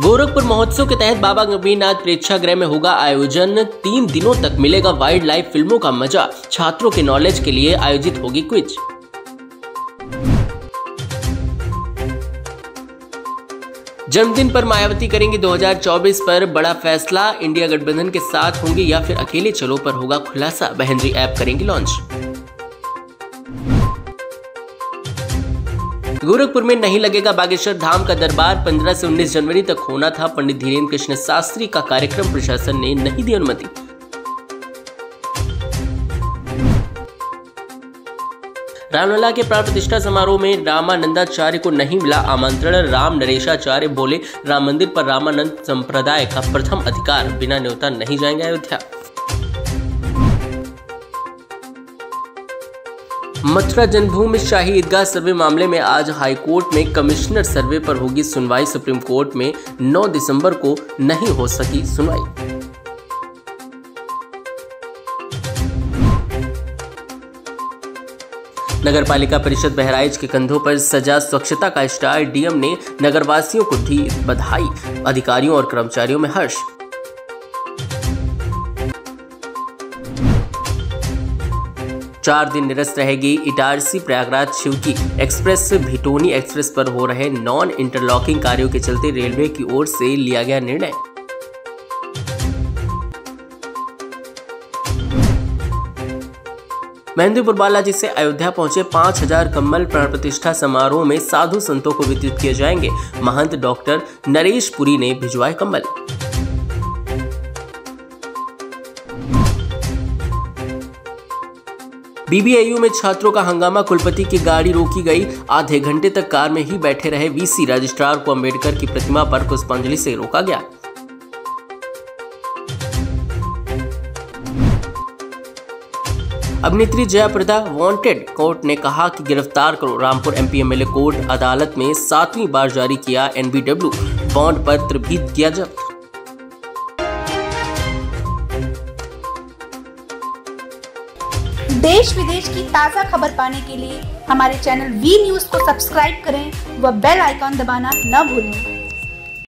गोरखपुर महोत्सव के तहत बाबा गंभीरनाथ प्रेक्षागृह में होगा आयोजन। तीन दिनों तक मिलेगा वाइल्ड लाइफ फ़िल्मों का मज़ा। छात्रों के नॉलेज के लिए आयोजित होगी क्विज जन्मदिन पर मायावती करेंगी 2024 पर बड़ा फैसला। इंडिया गठबंधन के साथ होंगी या फिर अकेले चलो पर होगा खुलासा। बहनजी ऐप करेंगी लॉन्च गोरखपुर में नहीं लगेगा बागेश्वर धाम का दरबार। 15 से 19 जनवरी तक होना था। पंडित धीरेन्द्र कृष्ण शास्त्री का कार्यक्रम प्रशासन ने नहीं दी अनुमति। रामलला के प्राण प्रतिष्ठा समारोह में रामानंदाचार्य को नहीं मिला आमंत्रण। राम नरेशाचार्य बोले, राम मंदिर पर रामानंद संप्रदाय का प्रथम अधिकार। बिना न्योता नहीं जाएँगे अयोध्या। मथुरा जन्मभूमि शाही ईदगाह सर्वे मामले में आज हाईकोर्ट में कमिश्नर सर्वे पर होगी सुनवाई। सुप्रीम कोर्ट में 9 दिसंबर को नहीं हो सकी सुनवाई। नगर पालिका परिषद बहराइच के कंधों पर सजा स्वच्छता का स्टार डीएम ने नगरवासियों को दी बधाई। अधिकारियों और कर्मचारियों में हर्ष। चार दिन निरस्त रहेगी इटारसी प्रयागराज शिवकी एक्सप्रेस भिटोनी एक्सप्रेस पर हो रहे नॉन इंटरलॉकिंग कार्यों के चलते रेलवे की ओर से लिया गया निर्णय। महेंद्रपुर बालाजी से अयोध्या पहुँचे 5000 कम्बल प्राण प्रतिष्ठा समारोह में साधु संतों को वितरित किए जाएँगे। महंत डॉक्टर नरेश पुरी ने भिजवाए कम्बल। बीबीएयू में छात्रों का हंगामा, कुलपति की गाड़ी रोकी गई। आधे घंटे तक कार में ही बैठे रहे वीसी। रजिस्ट्रार को अंबेडकर की प्रतिमा पर पुष्पांजलि से रोका गया। अभिनेत्री जया प्रदा, वांटेड कोर्ट ने कहा कि गिरफ़्तार करो। रामपुर एमपी एमएलए कोर्ट अदालत में सातवीं बार जारी किया एनबीडब्ल्यू। बॉन्ड पत्र भी किया जब्त। देश विदेश की ताज़ा खबर पाने के लिए हमारे चैनल वी न्यूज़ को सब्सक्राइब करें व बेल आइकॉन दबाना न भूलें।